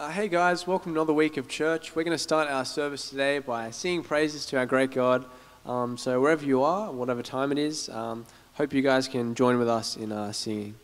Uh, hey guys, welcome to another week of church. We're going to start our service today by singing praises to our great God. Um, so, wherever you are, whatever time it is, um, hope you guys can join with us in uh, singing.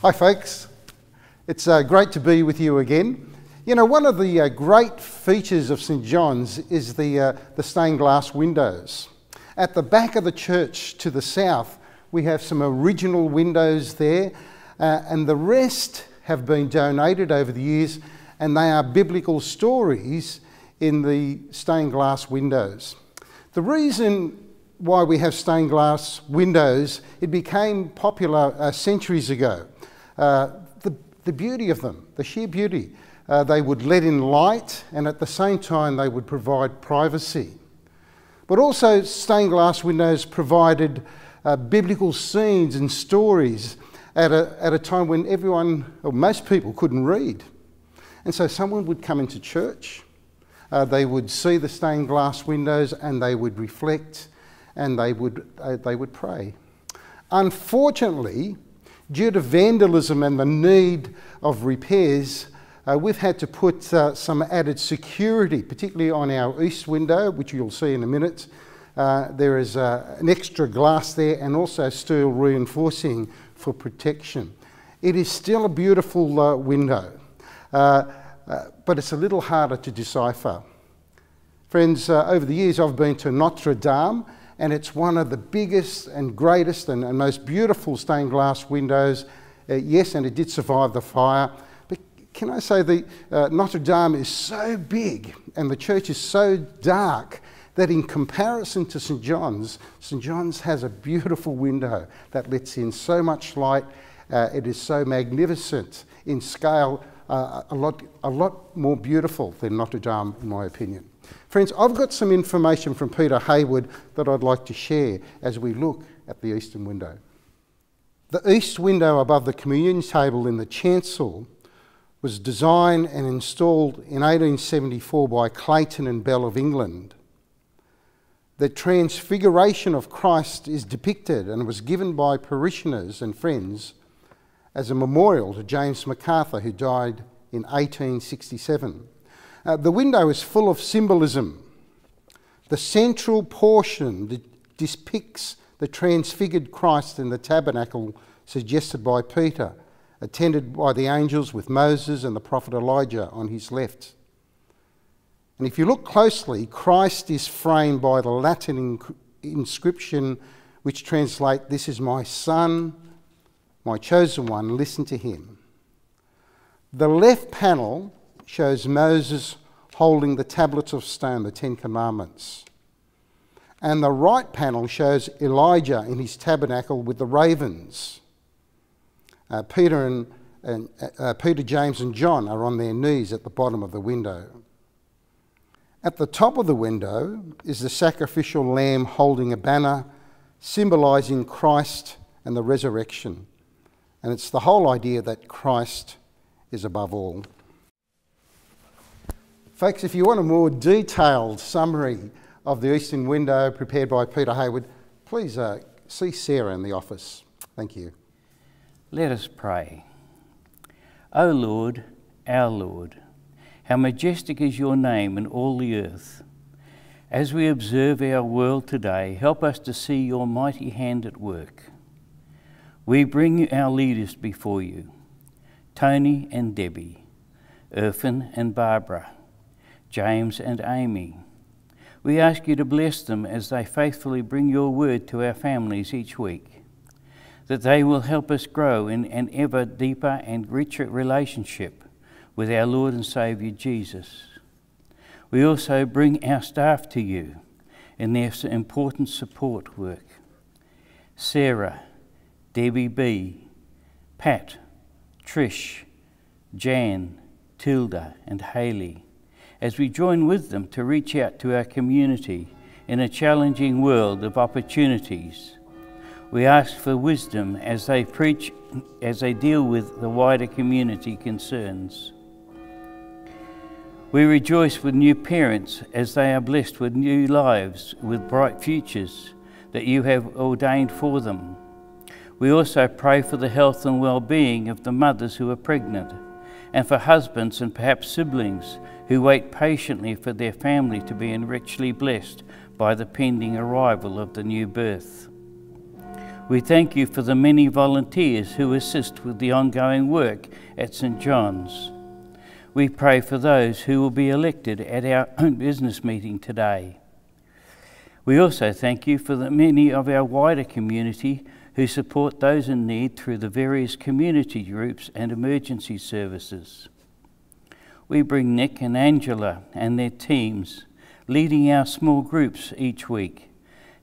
Hi, folks. It's uh, great to be with you again. You know, one of the uh, great features of St. John's is the, uh, the stained glass windows. At the back of the church to the south, we have some original windows there, uh, and the rest have been donated over the years, and they are biblical stories in the stained glass windows. The reason why we have stained glass windows, it became popular uh, centuries ago. Uh, the, the beauty of them, the sheer beauty. Uh, they would let in light and at the same time they would provide privacy. But also, stained glass windows provided uh, biblical scenes and stories at a, at a time when everyone, or most people, couldn't read. And so someone would come into church, uh, they would see the stained glass windows and they would reflect and they would, uh, they would pray. Unfortunately, due to vandalism and the need of repairs, uh, we've had to put uh, some added security, particularly on our east window, which you'll see in a minute. Uh, there is uh, an extra glass there and also steel reinforcing for protection. It is still a beautiful uh, window, uh, but it's a little harder to decipher. Friends, over the years I've been to Notre Dame, and it's one of the biggest and greatest and, and most beautiful stained glass windows. yes, and it did survive the fire But can I say the uh, Notre Dame is so big and the church is so dark that in comparison to St John's, St John's has a beautiful window that lets in so much light. Uh, it is so magnificent in scale, uh, a, lot, a lot more beautiful than Notre Dame, in my opinion. Friends, I've got some information from Peter Hayward that I'd like to share as we look at the eastern window. The east window above the communion table in the chancel was designed and installed in 1874 by Clayton and Bell of England. The transfiguration of Christ is depicted and was given by parishioners and friends as a memorial to James MacArthur, who died in 1867. Uh, the window is full of symbolism. The central portion depicts the transfigured Christ in the tabernacle suggested by Peter attended by the angels with Moses and the prophet Elijah on his left. And if you look closely, Christ is framed by the Latin inscription which translate, This is my son, my chosen one, listen to him. The left panel shows Moses holding the tablets of stone, the Ten Commandments. And the right panel shows Elijah in his tabernacle with the ravens. Uh, Peter and, and uh, Peter, James, and John are on their knees at the bottom of the window. At the top of the window is the sacrificial lamb holding a banner symbolizing Christ and the resurrection. And it's the whole idea that Christ is above all. Folks, if you want a more detailed summary of the Eastern window prepared by Peter Hayward, please uh, see Sarah in the office. Thank you. Let us pray. O Lord, our Lord, how majestic is your name in all the earth. As we observe our world today, help us to see your mighty hand at work. We bring our leaders before you Tony and Debbie, Irfan and Barbara, James and Amy. We ask you to bless them as they faithfully bring your word to our families each week that they will help us grow in an ever deeper and richer relationship with our Lord and Saviour Jesus. We also bring our staff to you in their important support work. Sarah, Debbie B., Pat, Trish, Jan, Tilda, and Haley, as we join with them to reach out to our community in a challenging world of opportunities we ask for wisdom as they preach, as they deal with the wider community concerns. We rejoice with new parents as they are blessed with new lives, with bright futures that you have ordained for them. We also pray for the health and well being of the mothers who are pregnant, and for husbands and perhaps siblings who wait patiently for their family to be richly blessed by the pending arrival of the new birth. We thank you for the many volunteers who assist with the ongoing work at St John's. We pray for those who will be elected at our own business meeting today. We also thank you for the many of our wider community who support those in need through the various community groups and emergency services. We bring Nick and Angela and their teams leading our small groups each week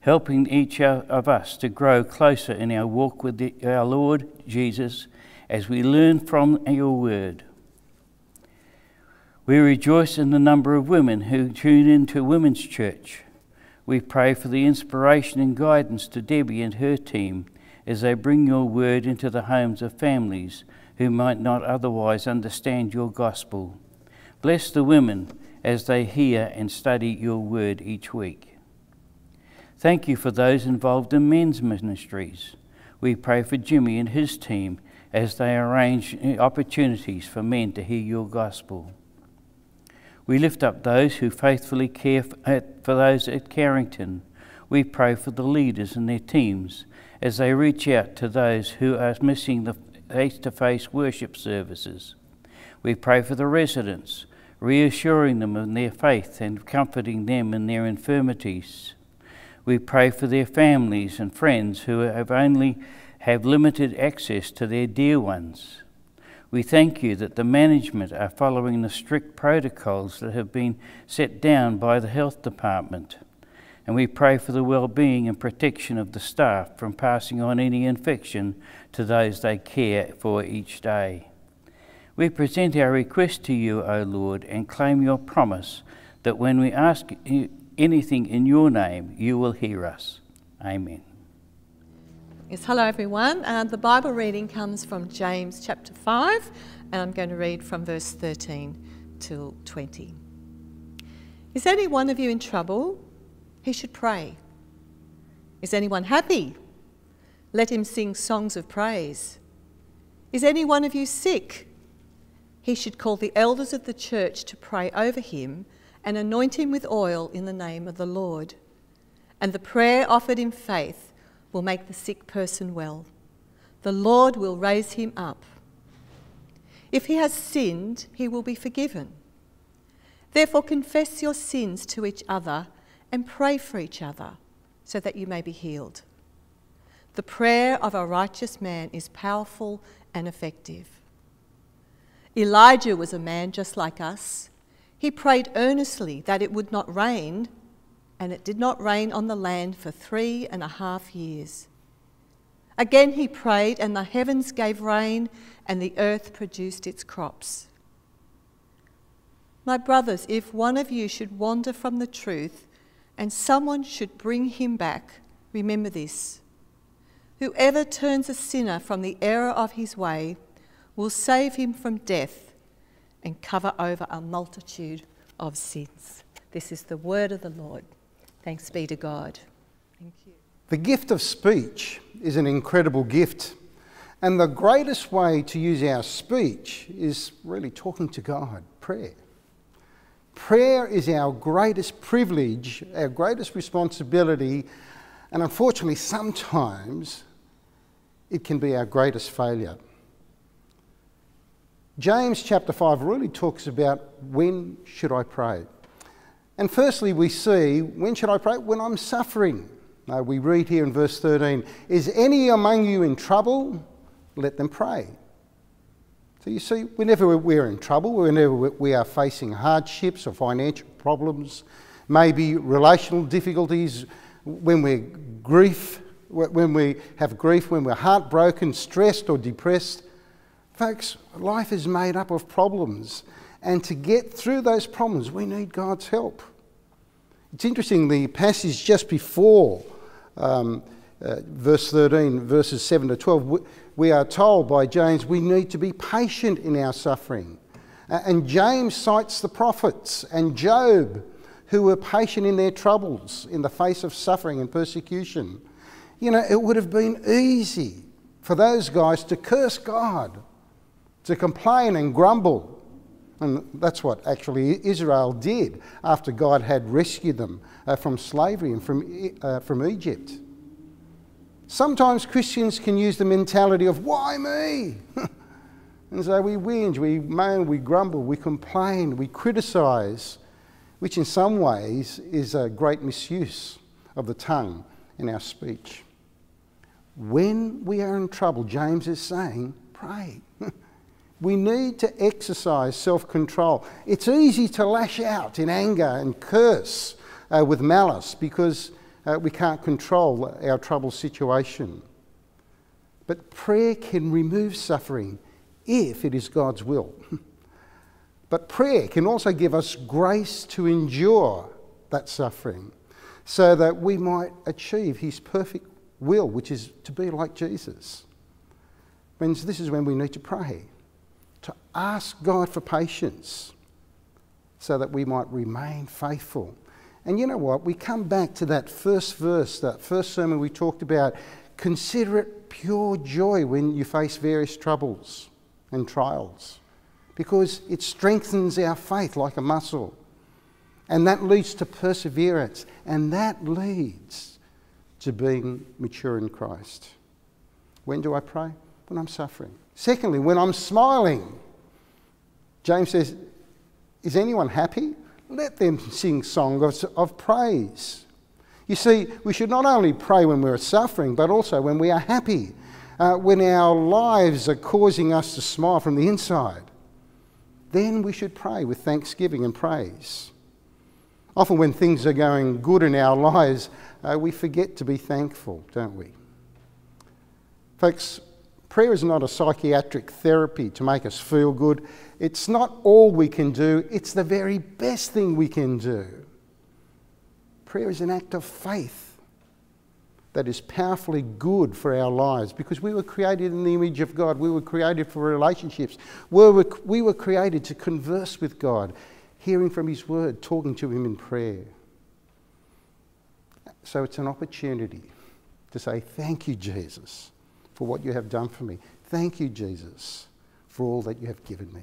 helping each of us to grow closer in our walk with the, our Lord Jesus as we learn from your word. We rejoice in the number of women who tune into Women's Church. We pray for the inspiration and guidance to Debbie and her team as they bring your word into the homes of families who might not otherwise understand your gospel. Bless the women as they hear and study your word each week. Thank you for those involved in men's ministries. We pray for Jimmy and his team as they arrange opportunities for men to hear your gospel. We lift up those who faithfully care for those at Carrington. We pray for the leaders and their teams as they reach out to those who are missing the face to face worship services. We pray for the residents, reassuring them in their faith and comforting them in their infirmities. We pray for their families and friends who have only have limited access to their dear ones. We thank you that the management are following the strict protocols that have been set down by the health department. And we pray for the well-being and protection of the staff from passing on any infection to those they care for each day. We present our request to you, O Lord, and claim your promise that when we ask anything in your name, you will hear us. Amen. Yes, hello everyone. Uh, the Bible reading comes from James chapter 5, and I'm going to read from verse 13 till 20. Is any one of you in trouble? He should pray. Is anyone happy? Let him sing songs of praise. Is any one of you sick? He should call the elders of the church to pray over him and anoint him with oil in the name of the Lord. And the prayer offered in faith will make the sick person well. The Lord will raise him up. If he has sinned, he will be forgiven. Therefore, confess your sins to each other and pray for each other so that you may be healed. The prayer of a righteous man is powerful and effective. Elijah was a man just like us. He prayed earnestly that it would not rain, and it did not rain on the land for three and a half years. Again he prayed, and the heavens gave rain, and the earth produced its crops. My brothers, if one of you should wander from the truth, and someone should bring him back, remember this. Whoever turns a sinner from the error of his way will save him from death and cover over a multitude of sins. This is the word of the Lord. Thanks be to God. Thank you. The gift of speech is an incredible gift. And the greatest way to use our speech is really talking to God, prayer. Prayer is our greatest privilege, our greatest responsibility, and unfortunately, sometimes it can be our greatest failure. James chapter 5 really talks about when should I pray? And firstly, we see when should I pray? When I'm suffering. We read here in verse 13 Is any among you in trouble? Let them pray. So you see, whenever we're in trouble, whenever we are facing hardships or financial problems, maybe relational difficulties, when we're grief, when we have grief, when we're heartbroken, stressed, or depressed, folks, life is made up of problems. And to get through those problems, we need God's help. It's interesting, the passage just before um, uh, verse 13, verses 7 to 12, we, we are told by James we need to be patient in our suffering. And James cites the prophets and Job, who were patient in their troubles in the face of suffering and persecution. You know, it would have been easy for those guys to curse God, to complain and grumble. And that's what actually Israel did after God had rescued them uh, from slavery and from, uh, from Egypt. Sometimes Christians can use the mentality of, why me? and so we whinge, we moan, we grumble, we complain, we criticise, which in some ways is a great misuse of the tongue in our speech. When we are in trouble, James is saying, pray. we need to exercise self control. It's easy to lash out in anger and curse uh, with malice because uh, we can't control our troubled situation. But prayer can remove suffering if it is God's will. but prayer can also give us grace to endure that suffering so that we might achieve His perfect will, which is to be like Jesus. Friends, this is when we need to pray, to ask God for patience so that we might remain faithful and you know what? We come back to that first verse, that first sermon we talked about. consider it pure joy when you face various troubles and trials because it strengthens our faith like a muscle. And that leads to perseverance, and that leads to being mature in Christ. When do I pray? When I'm suffering. Secondly, when I'm smiling. James says, Is anyone happy? Let them sing songs of praise. You see, we should not only pray when we're suffering, but also when we are happy, uh, when our lives are causing us to smile from the inside. Then we should pray with thanksgiving and praise. Often, when things are going good in our lives, uh, we forget to be thankful, don't we? Folks, prayer is not a psychiatric therapy to make us feel good. It's not all we can do, it's the very best thing we can do. Prayer is an act of faith that is powerfully good for our lives because we were created in the image of God. We were created for relationships. We were, we were created to converse with God, hearing from His Word, talking to Him in prayer. So it's an opportunity to say, Thank you, Jesus, for what you have done for me. Thank you, Jesus, for all that you have given me.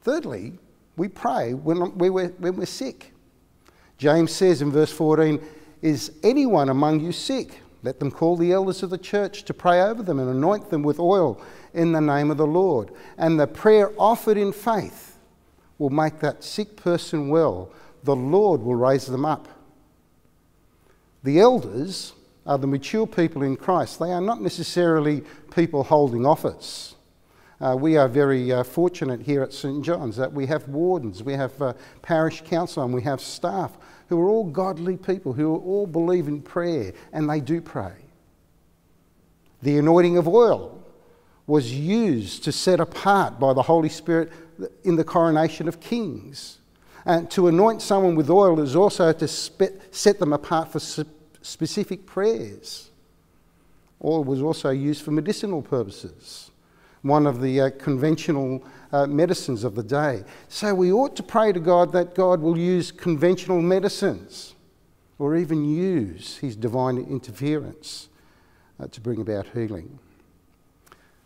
Thirdly, we pray when we're, when we're sick. James says in verse 14, Is anyone among you sick? Let them call the elders of the church to pray over them and anoint them with oil in the name of the Lord. And the prayer offered in faith will make that sick person well. The Lord will raise them up. The elders are the mature people in Christ. They are not necessarily people holding office. Uh, we are very uh, fortunate here at St John's that we have wardens, we have uh, parish council, and we have staff who are all godly people, who all believe in prayer, and they do pray. The anointing of oil was used to set apart by the Holy Spirit in the coronation of kings. And to anoint someone with oil is also to set them apart for specific prayers. Oil was also used for medicinal purposes one of the uh, conventional uh, medicines of the day. So we ought to pray to God that God will use conventional medicines or even use his divine interference uh, to bring about healing.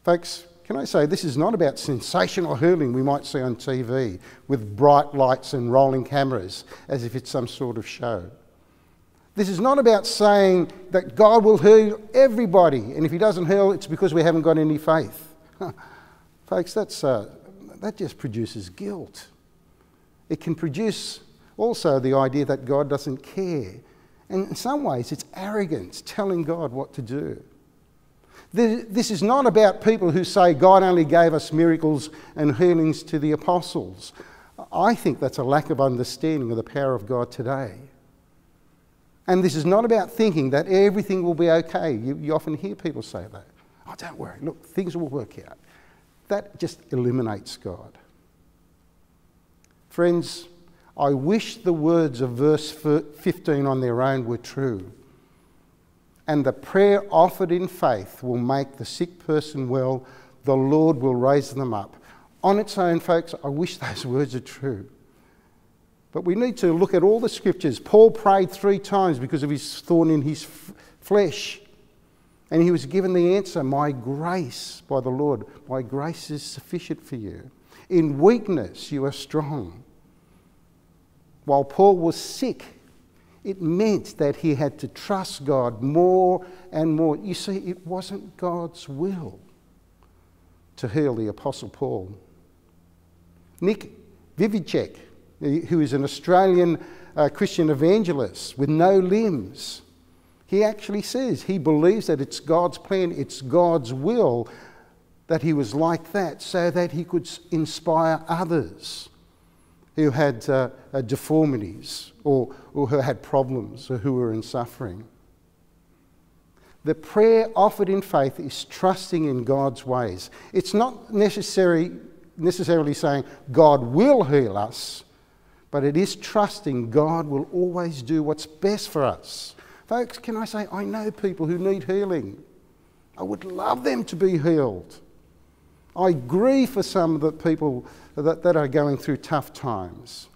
Folks, can I say this is not about sensational healing we might see on TV with bright lights and rolling cameras as if it's some sort of show. This is not about saying that God will heal everybody, and if He doesn't heal, it's because we haven't got any faith. Folks, that's, uh, that just produces guilt. It can produce also the idea that God doesn't care. And in some ways, it's arrogance telling God what to do. This is not about people who say God only gave us miracles and healings to the apostles. I think that's a lack of understanding of the power of God today. And this is not about thinking that everything will be okay. You, you often hear people say that. Oh, don't worry, look, things will work out. That just eliminates God. Friends, I wish the words of verse 15 on their own were true. And the prayer offered in faith will make the sick person well, the Lord will raise them up. On its own, folks, I wish those words are true. But we need to look at all the scriptures. Paul prayed three times because of his thorn in his f- flesh. And he was given the answer My grace by the Lord, my grace is sufficient for you. In weakness, you are strong. While Paul was sick, it meant that he had to trust God more and more. You see, it wasn't God's will to heal the Apostle Paul. Nick Vujicic, who is an Australian uh, Christian evangelist with no limbs, he actually says he believes that it's God's plan, it's God's will that he was like that so that he could inspire others who had uh, uh, deformities or, or who had problems or who were in suffering. The prayer offered in faith is trusting in God's ways. It's not necessary, necessarily saying God will heal us, but it is trusting God will always do what's best for us. Folks, can I say, I know people who need healing. I would love them to be healed. I grieve for some of the people that, that are going through tough times.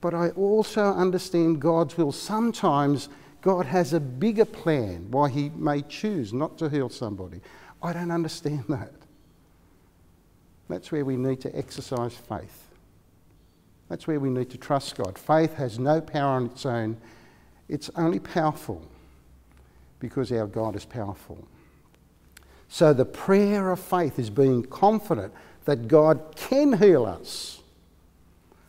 But I also understand God's will sometimes God has a bigger plan why He may choose not to heal somebody. I don't understand that. That's where we need to exercise faith. That's where we need to trust God. Faith has no power on its own, it's only powerful because our God is powerful. So the prayer of faith is being confident that God can heal us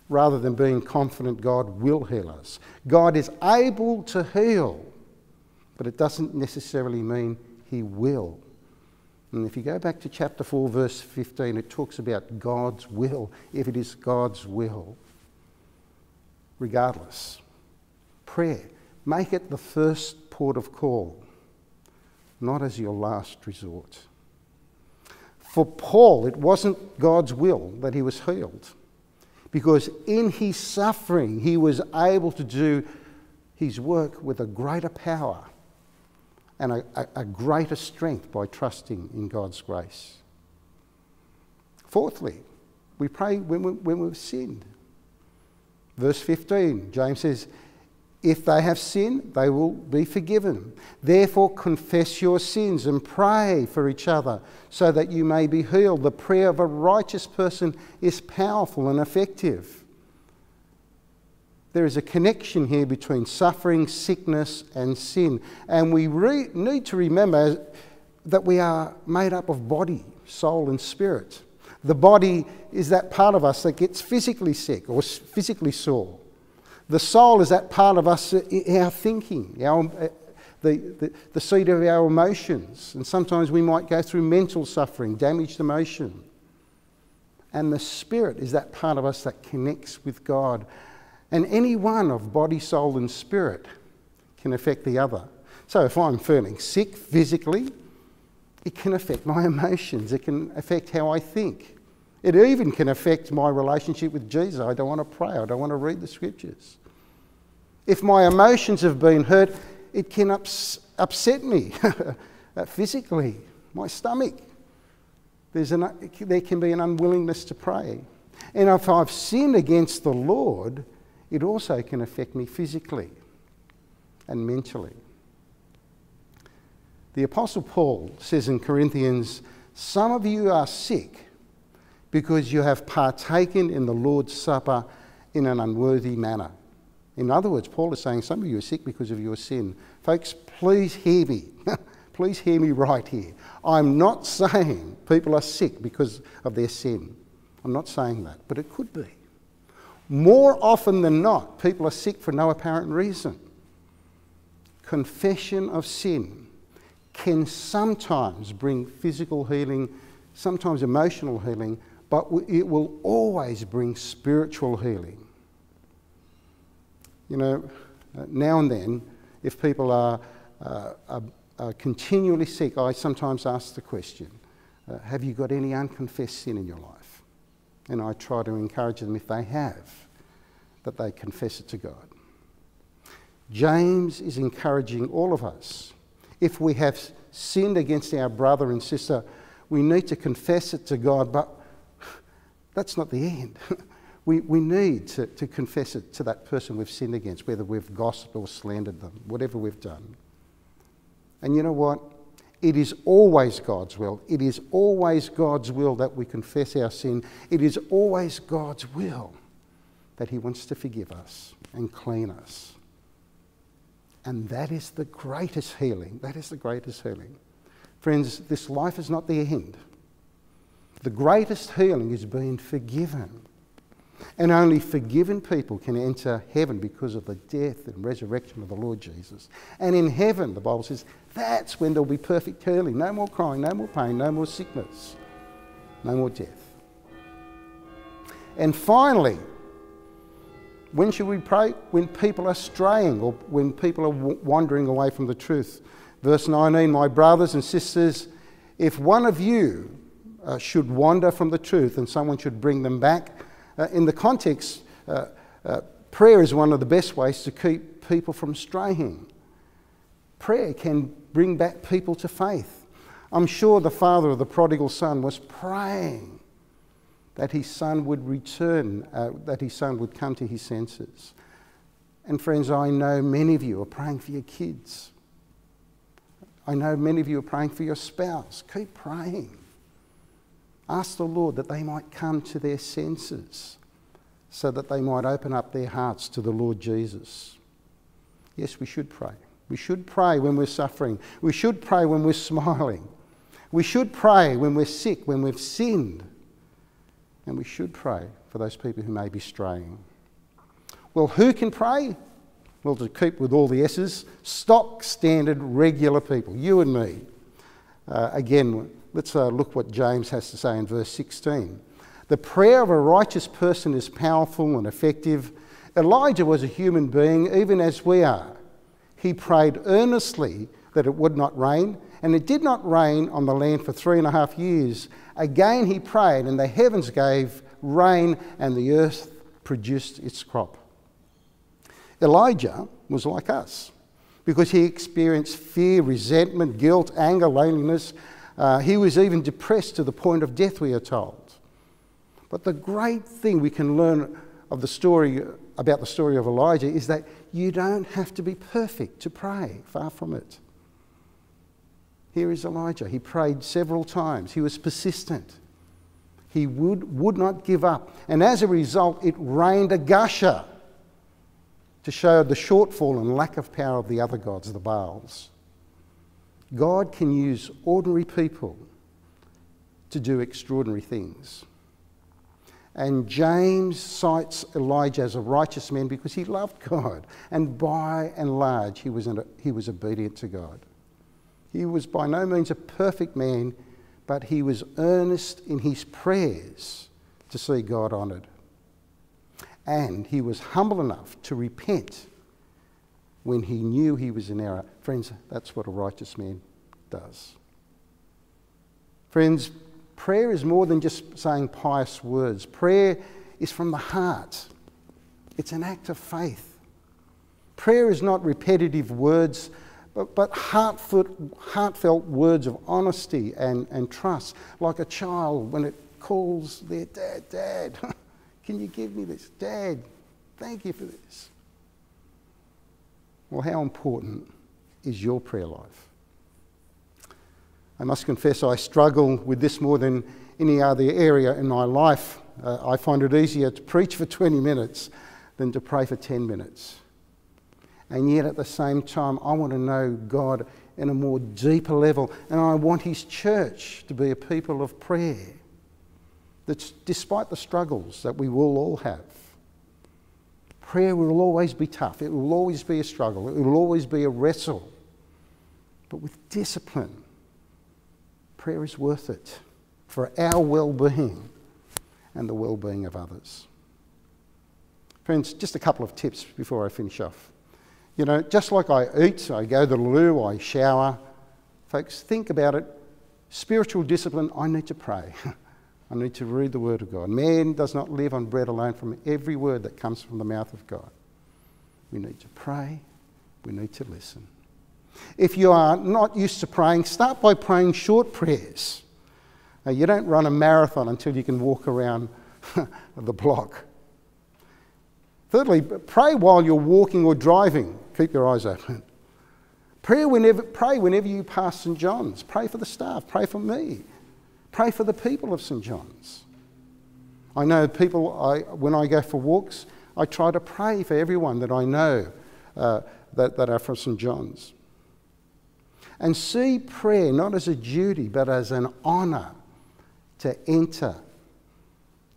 rather than being confident God will heal us. God is able to heal, but it doesn't necessarily mean He will. And if you go back to chapter 4, verse 15, it talks about God's will, if it is God's will. Regardless, prayer, make it the first port of call, not as your last resort. For Paul, it wasn't God's will that he was healed, because in his suffering, he was able to do his work with a greater power and a, a, a greater strength by trusting in God's grace. Fourthly, we pray when, we, when we've sinned. Verse 15, James says, If they have sinned, they will be forgiven. Therefore, confess your sins and pray for each other so that you may be healed. The prayer of a righteous person is powerful and effective. There is a connection here between suffering, sickness, and sin. And we need to remember that we are made up of body, soul, and spirit. The body is that part of us that gets physically sick or physically sore. The soul is that part of us, uh, our thinking, our, uh, the, the, the seat of our emotions. And sometimes we might go through mental suffering, damaged emotion. And the spirit is that part of us that connects with God. And any one of body, soul, and spirit can affect the other. So if I'm feeling sick physically, it can affect my emotions, it can affect how I think. It even can affect my relationship with Jesus. I don't want to pray, I don't want to read the scriptures. If my emotions have been hurt, it can ups- upset me uh, physically, my stomach. There's an, there can be an unwillingness to pray. And if I've sinned against the Lord, it also can affect me physically and mentally. The Apostle Paul says in Corinthians, Some of you are sick because you have partaken in the Lord's Supper in an unworthy manner. In other words, Paul is saying some of you are sick because of your sin. Folks, please hear me. please hear me right here. I'm not saying people are sick because of their sin. I'm not saying that, but it could be. More often than not, people are sick for no apparent reason. Confession of sin can sometimes bring physical healing, sometimes emotional healing, but it will always bring spiritual healing. You know, uh, now and then, if people are, uh, are, are continually sick, I sometimes ask the question uh, Have you got any unconfessed sin in your life? And I try to encourage them, if they have, that they confess it to God. James is encouraging all of us. If we have sinned against our brother and sister, we need to confess it to God, but that's not the end. we, we need to, to confess it to that person we've sinned against, whether we've gossiped or slandered them, whatever we've done. And you know what? It is always God's will. It is always God's will that we confess our sin. It is always God's will that He wants to forgive us and clean us. And that is the greatest healing. That is the greatest healing. Friends, this life is not the end. The greatest healing is being forgiven. And only forgiven people can enter heaven because of the death and resurrection of the Lord Jesus. And in heaven, the Bible says, that's when there'll be perfect healing. No more crying, no more pain, no more sickness, no more death. And finally, when should we pray? When people are straying or when people are wandering away from the truth. Verse 19 My brothers and sisters, if one of you uh, should wander from the truth and someone should bring them back, uh, in the context, uh, uh prayer is one of the best ways to keep people from straying. Prayer can bring back people to faith. I'm sure the father of the prodigal son was praying that his son would return, uh, that his son would come to his senses. And friends, I know many of you are praying for your kids. I know many of you are praying for your spouse. Keep praying. Ask the Lord that they might come to their senses so that they might open up their hearts to the Lord Jesus. Yes, we should pray. We should pray when we're suffering. We should pray when we're smiling. We should pray when we're sick, when we've sinned. And we should pray for those people who may be straying. Well, who can pray? Well, to keep with all the S's, stock standard regular people, you and me. Uh, again, let's uh, look what James has to say in verse 16. The prayer of a righteous person is powerful and effective. Elijah was a human being, even as we are. He prayed earnestly that it would not rain, and it did not rain on the land for three and a half years. Again he prayed, and the heavens gave rain, and the earth produced its crop. Elijah was like us because he experienced fear, resentment, guilt, anger, loneliness. Uh, he was even depressed to the point of death, we are told. But the great thing we can learn of the story about the story of Elijah is that you don't have to be perfect to pray, far from it. Here is Elijah. He prayed several times. He was persistent. He would, would not give up. And as a result, it rained a gusher to show the shortfall and lack of power of the other gods, the Baals. God can use ordinary people to do extraordinary things. And James cites Elijah as a righteous man because he loved God. And by and large, he was, an, he was obedient to God. He was by no means a perfect man, but he was earnest in his prayers to see God honoured. And he was humble enough to repent when he knew he was in error. Friends, that's what a righteous man does. Friends, prayer is more than just saying pious words. Prayer is from the heart, it's an act of faith. Prayer is not repetitive words, but, but heartfelt, heartfelt words of honesty and, and trust, like a child when it calls their dad, Dad, can you give me this? Dad, thank you for this. Well, how important is your prayer life? I must confess I struggle with this more than any other area in my life. Uh, I find it easier to preach for 20 minutes than to pray for 10 minutes. And yet, at the same time, I want to know God in a more deeper level. And I want His church to be a people of prayer. That despite the struggles that we will all have, prayer will always be tough. It will always be a struggle. It will always be a wrestle. But with discipline, prayer is worth it for our well being and the well being of others. Friends, just a couple of tips before I finish off. You know, just like I eat, I go to the loo, I shower. Folks, think about it. Spiritual discipline, I need to pray. I need to read the Word of God. Man does not live on bread alone, from every word that comes from the mouth of God. We need to pray, we need to listen. If you are not used to praying, start by praying short prayers. Now, you don't run a marathon until you can walk around the block. Thirdly, pray while you're walking or driving. Keep your eyes open. Pray whenever, pray whenever you pass St. John's. Pray for the staff. Pray for me. Pray for the people of St. John's. I know people, I, when I go for walks, I try to pray for everyone that I know uh, that, that are from St. John's. And see prayer not as a duty, but as an honour to enter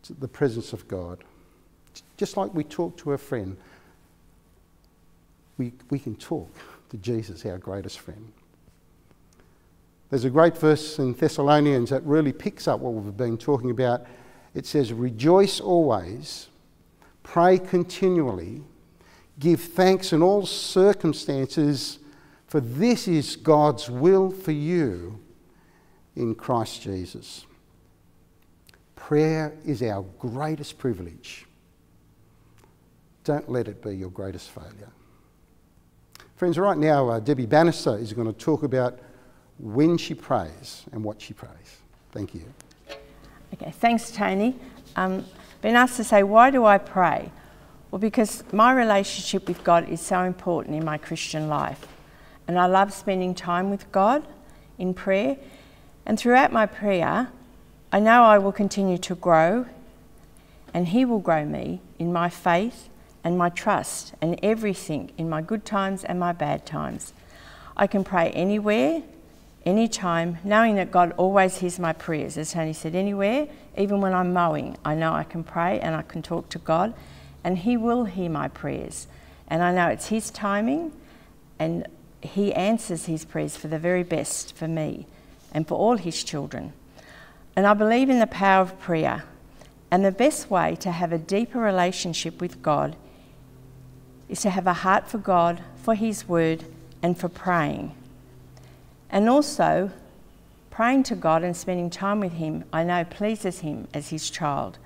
to the presence of God. Just like we talk to a friend, we, we can talk to Jesus, our greatest friend. There's a great verse in Thessalonians that really picks up what we've been talking about. It says, Rejoice always, pray continually, give thanks in all circumstances, for this is God's will for you in Christ Jesus. Prayer is our greatest privilege. Don't let it be your greatest failure. Friends, right now, uh, Debbie Bannister is going to talk about when she prays and what she prays. Thank you. Okay, thanks, Tony. Um, been asked to say, why do I pray? Well, Well, because my relationship with God is so important in my Christian life. And I love spending time with God in prayer. And throughout my prayer, I know I will continue to grow, and He will grow me in my faith and my trust and everything in my good times and my bad times. I can pray anywhere, anytime, knowing that God always hears my prayers. As Tony said, anywhere, even when I'm mowing, I know I can pray and I can talk to God, and He will hear my prayers. And I know it's His timing, and He answers His prayers for the very best for me and for all His children. And I believe in the power of prayer. And the best way to have a deeper relationship with God is to have a heart for God, for His Word, and for praying. And also, praying to God and spending time with Him, I know pleases Him as His child.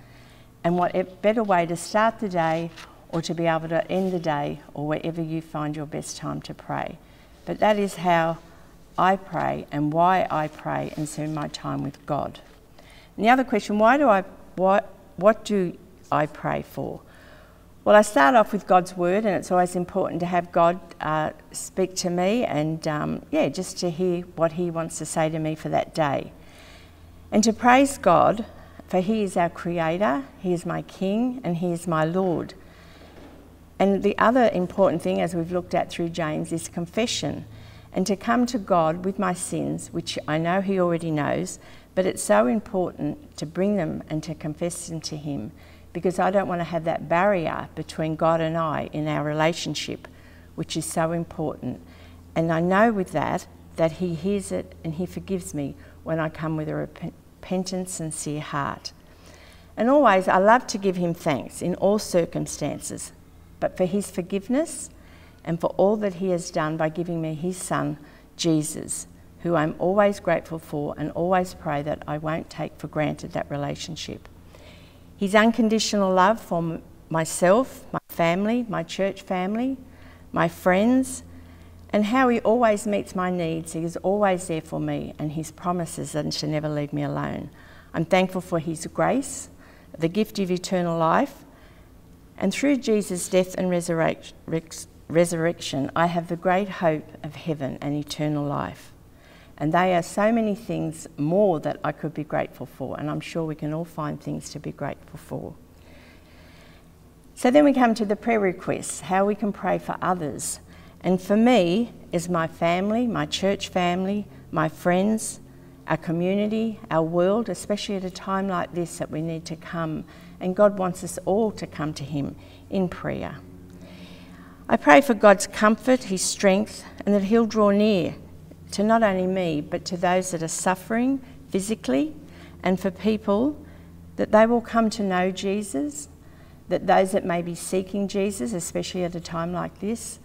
And what better way to start the day or to be able to end the day or wherever you find your best time to pray. But that is how I pray and why I pray and spend my time with God. And the other question, why do I, what, what do I pray for? Well, I start off with God's word, and it's always important to have God uh, speak to me and, um, yeah, just to hear what He wants to say to me for that day. And to praise God, for He is our Creator, He is my King, and He is my Lord. And the other important thing, as we've looked at through James, is confession. And to come to God with my sins, which I know He already knows, but it's so important to bring them and to confess them to Him because I don't want to have that barrier between God and I in our relationship, which is so important. And I know with that that He hears it and He forgives me when I come with a repentant, sincere heart. And always, I love to give Him thanks in all circumstances, but for His forgiveness and for all that He has done by giving me His Son, Jesus, who I'm always grateful for and always pray that I won't take for granted that relationship. His unconditional love for myself, my family, my church family, my friends, and how He always meets my needs. He is always there for me, and His promises He shall never leave me alone. I'm thankful for His grace, the gift of eternal life, and through Jesus' death and resurrect- resurrection, I have the great hope of heaven and eternal life. And they are so many things more that I could be grateful for, and I'm sure we can all find things to be grateful for. So then we come to the prayer requests, how we can pray for others. And for me is my family, my church family, my friends, our community, our world, especially at a time like this that we need to come. And God wants us all to come to Him in prayer. I pray for God's comfort, His strength, and that He'll draw near to not only me, but to those that are suffering physically, and for people that they will come to know Jesus, that those that may be seeking Jesus, especially at a time like this,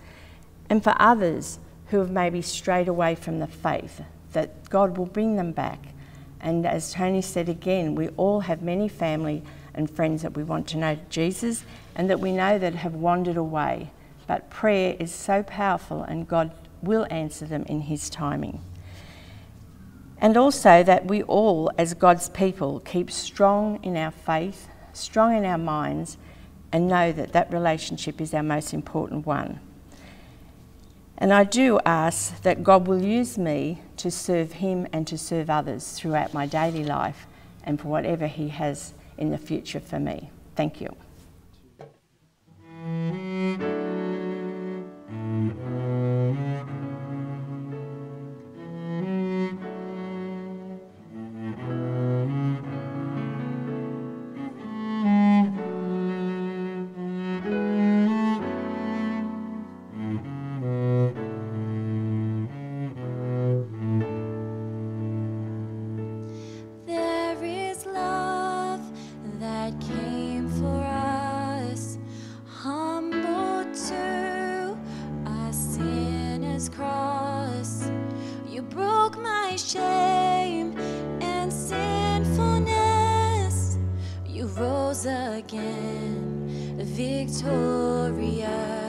and for others who have maybe strayed away from the faith, that God will bring them back. And as Tony said again, we all have many family and friends that we want to know Jesus and that we know that have wandered away. But prayer is so powerful and God will answer them in His timing. And also that we all, as God's people, keep strong in our faith, strong in our minds, and know that that relationship is our most important one. And I do ask that God will use me to serve Him and to serve others throughout my daily life and for whatever He has in the future for me. Thank you. My shame and sinfulness. You rose again, victorious.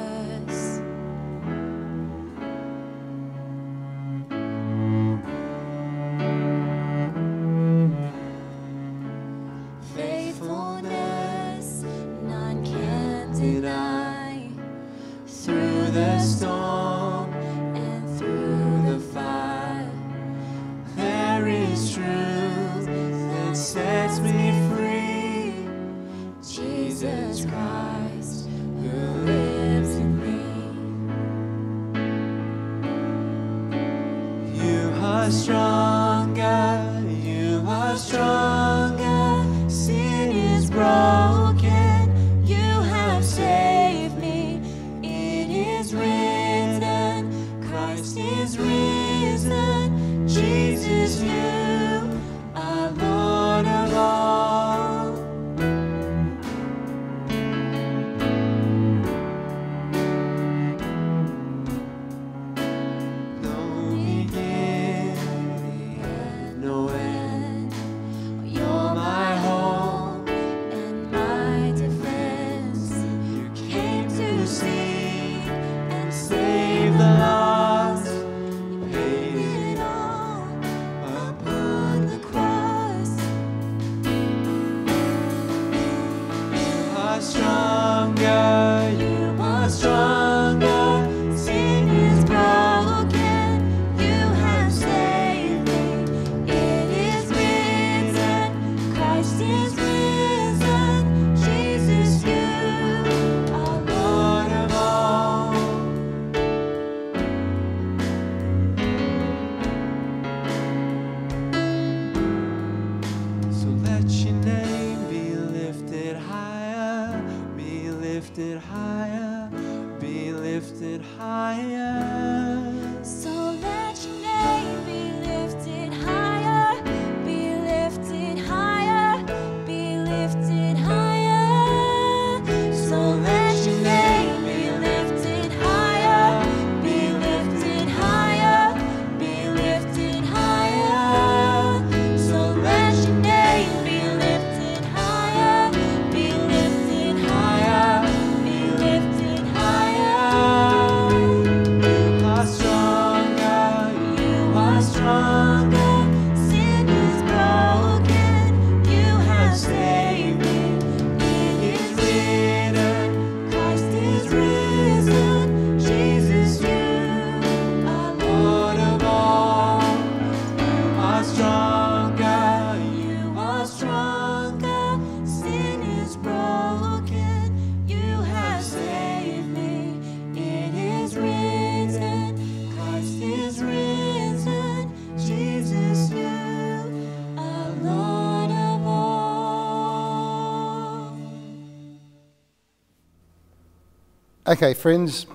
Okay, friends,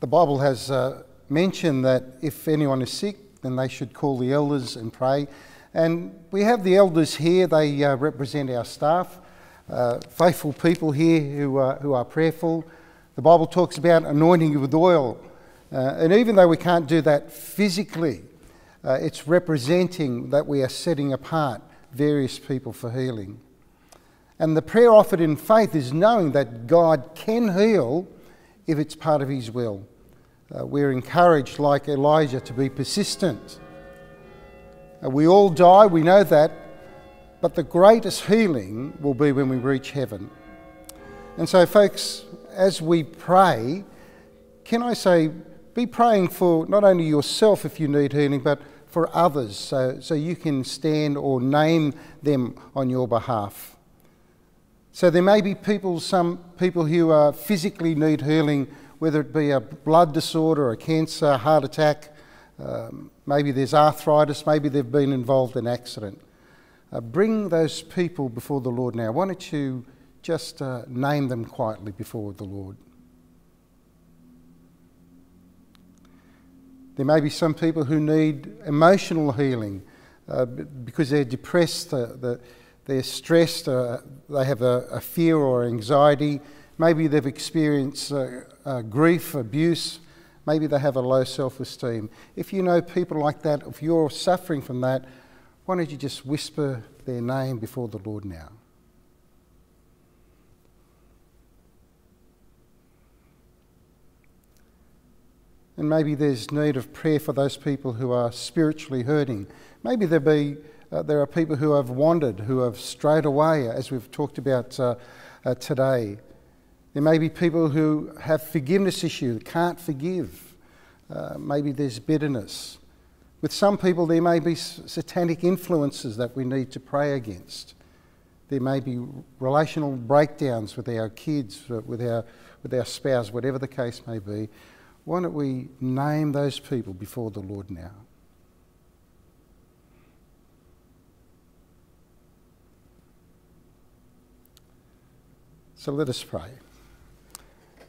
the Bible has uh, mentioned that if anyone is sick, then they should call the elders and pray. And we have the elders here, they uh, represent our staff, uh, faithful people here who are, who are prayerful. The Bible talks about anointing you with oil. Uh, and even though we can't do that physically, uh, it's representing that we are setting apart various people for healing. And the prayer offered in faith is knowing that God can heal if it's part of His will. Uh, we're encouraged, like Elijah, to be persistent. Uh, we all die, we know that, but the greatest healing will be when we reach heaven. And so, folks, as we pray, can I say, be praying for not only yourself if you need healing, but for others so, so you can stand or name them on your behalf. So there may be people, some people who uh, physically need healing, whether it be a blood disorder, a cancer, heart attack, um, maybe there's arthritis, maybe they've been involved in an accident. Uh, bring those people before the Lord now. Why don't you just uh, name them quietly before the Lord? There may be some people who need emotional healing uh, because they're depressed, the, they're stressed, uh, they have a, a, fear or anxiety. Maybe they've experienced uh, uh, grief, abuse. Maybe they have a low self esteem. If you know people like that, if you're suffering from that, why don't you just whisper their name before the Lord now? And maybe there's need of prayer for those people who are spiritually hurting. Maybe there be uh, there are people who have wandered, who have strayed away, as we've talked about uh, uh, today. There may be people who have forgiveness issues, can't forgive. Uh, maybe there's bitterness. With some people, there may be satanic influences that we need to pray against. There may be relational breakdowns with our kids, uh, with our, with our spouse, whatever the case may be. Why don't we name those people before the Lord now? So let us pray.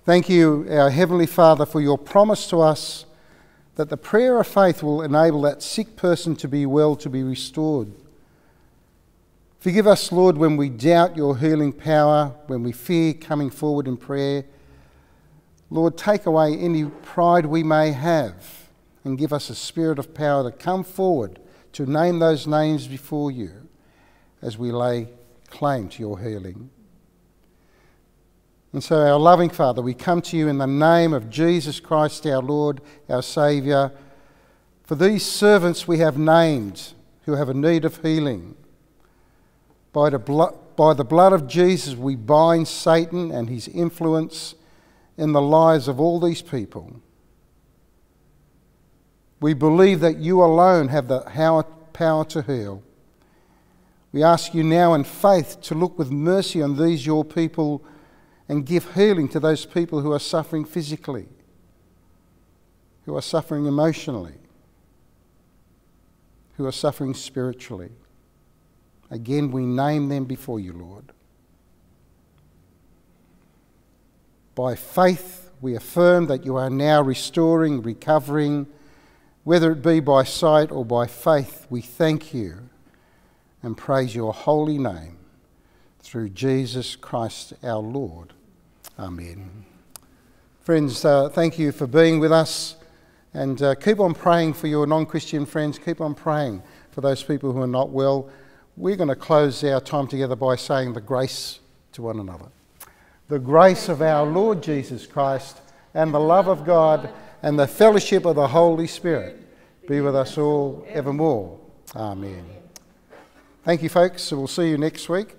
Thank you, our Heavenly Father, for your promise to us that the prayer of faith will enable that sick person to be well, to be restored. Forgive us, Lord, when we doubt your healing power, when we fear coming forward in prayer. Lord, take away any pride we may have and give us a spirit of power to come forward to name those names before you as we lay claim to your healing. And so, our loving Father, we come to you in the name of Jesus Christ, our Lord, our Saviour. For these servants we have named who have a need of healing. By the, blo- by the blood of Jesus, we bind Satan and his influence in the lives of all these people. We believe that you alone have the power to heal. We ask you now in faith to look with mercy on these your people and give healing to those people who are suffering physically, who are suffering emotionally, who are suffering spiritually. Again, we name them before you, Lord. By faith, we affirm that you are now restoring, recovering, whether it be by sight or by faith. We thank you and praise your holy name through Jesus Christ our Lord. Amen. Friends, uh, thank you for being with us and uh, keep on praying for your non Christian friends. Keep on praying for those people who are not well. We're going to close our time together by saying the grace to one another. The grace of our Lord Jesus Christ and the love of God and the fellowship of the Holy Spirit be with us all evermore. Amen. Thank you, folks. We'll see you next week.